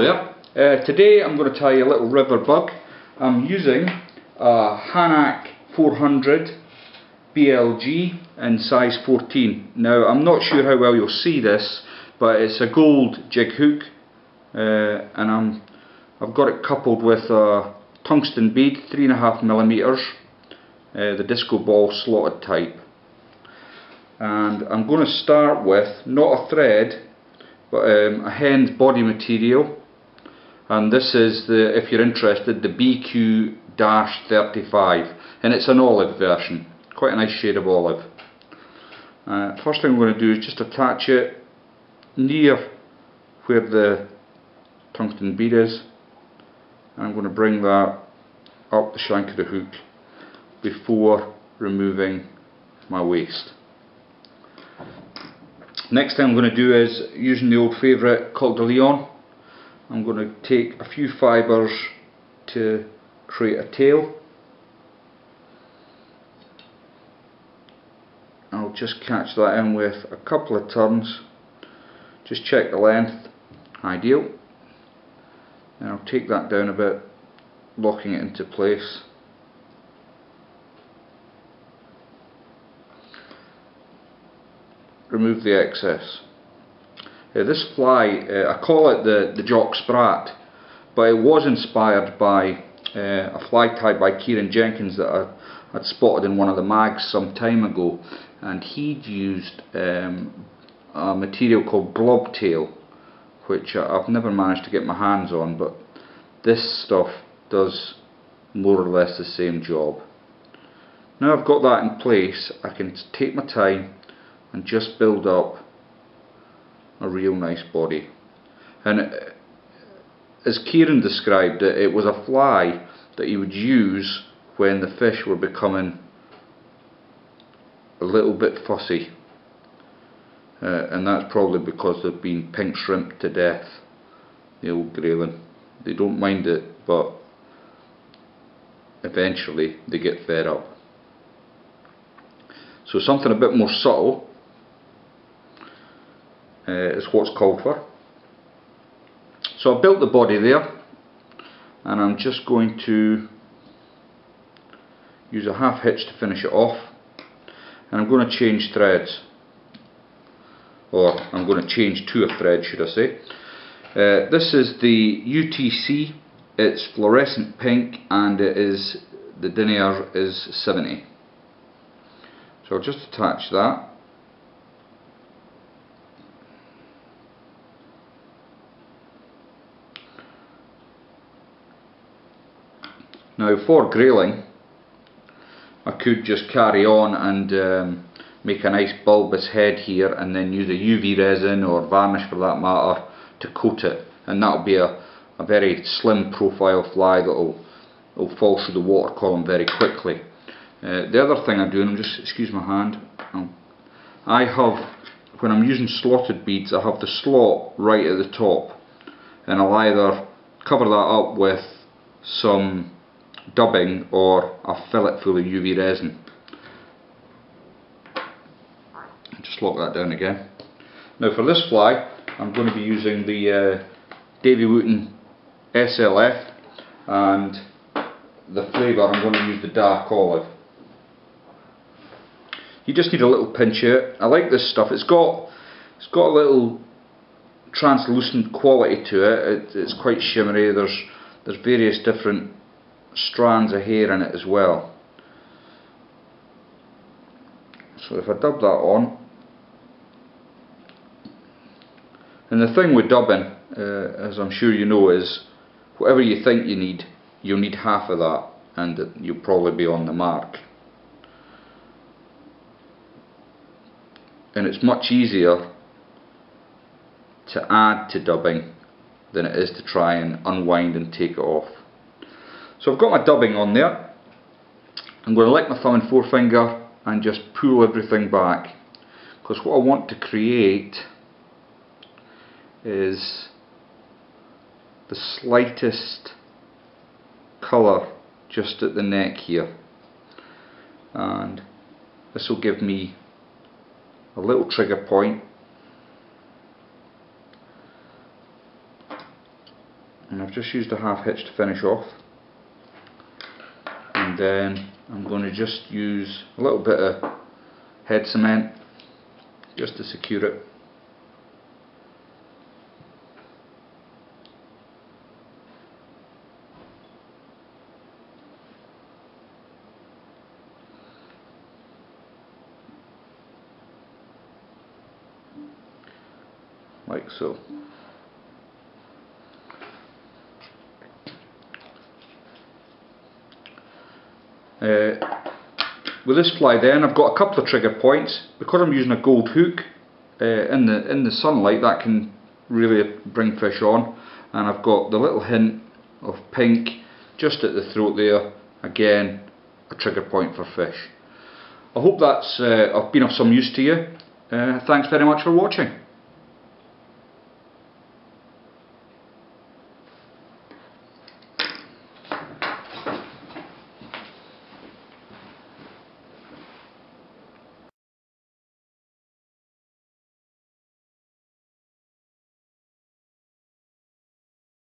There. Uh, today I'm going to tie a little river bug. I'm using a Hanak 400 BLG in size 14. Now I'm not sure how well you'll see this but it's a gold jig hook uh, and I'm, I've got it coupled with a tungsten bead 3.5 millimeters, uh, the disco ball slotted type. And I'm going to start with not a thread but um, a Hends body material and this is the if you're interested the BQ-35 and it's an olive version. Quite a nice shade of olive. Uh, first thing I'm going to do is just attach it near where the tungsten bead is. And I'm going to bring that up the shank of the hook before removing my waste. Next thing I'm going to do is, using the old favourite Coq de Leon, I'm going to take a few fibres to create a tail. I'll just catch that in with a couple of turns, just check the length, ideal, and I'll take that down a bit, locking it into place. remove the excess. Uh, this fly, uh, I call it the, the Jock Sprat, but it was inspired by uh, a fly type by Kieran Jenkins that I had spotted in one of the mags some time ago and he'd used um, a material called blobtail which I've never managed to get my hands on but this stuff does more or less the same job. Now I've got that in place I can take my time and just build up a real nice body. And uh, as Kieran described it, it was a fly that he would use when the fish were becoming a little bit fussy. Uh, and that's probably because they've been pink shrimp to death, the old grayling. They don't mind it, but eventually they get fed up. So something a bit more subtle uh, is what's called for. So I've built the body there and I'm just going to use a half hitch to finish it off and I'm going to change threads or I'm going to change to a thread should I say. Uh, this is the UTC, it's fluorescent pink and it is the denier is 70. So I'll just attach that Now for grayling I could just carry on and um, make a nice bulbous head here and then use a UV resin or varnish for that matter to coat it. And that'll be a, a very slim profile fly that'll will fall through the water column very quickly. Uh, the other thing I'm doing, I'm just, excuse my hand, um, I have, when I'm using slotted beads, I have the slot right at the top. And I'll either cover that up with some dubbing or a fillet full of UV resin. Just lock that down again. Now for this fly I'm going to be using the uh, Davy Wotton SLF and the flavour I'm going to use the dark olive. You just need a little pinch here. I like this stuff. It's got it's got a little translucent quality to it. it it's quite shimmery. There's there's various different strands of hair in it as well. So if I dub that on, and the thing with dubbing, uh, as I'm sure you know, is whatever you think you need, you'll need half of that and you'll probably be on the mark. And it's much easier to add to dubbing than it is to try and unwind and take it off. So I've got my dubbing on there. I'm going to lick my thumb and forefinger and just pull everything back because what I want to create is the slightest colour just at the neck here and this will give me a little trigger point. point And I've just used a half hitch to finish off then I'm going to just use a little bit of head cement just to secure it like so. Uh, with this fly then I've got a couple of trigger points because I'm using a gold hook uh, in the in the sunlight that can really bring fish on and I've got the little hint of pink just at the throat there again a trigger point for fish. I hope that's uh, been of some use to you. Uh, thanks very much for watching.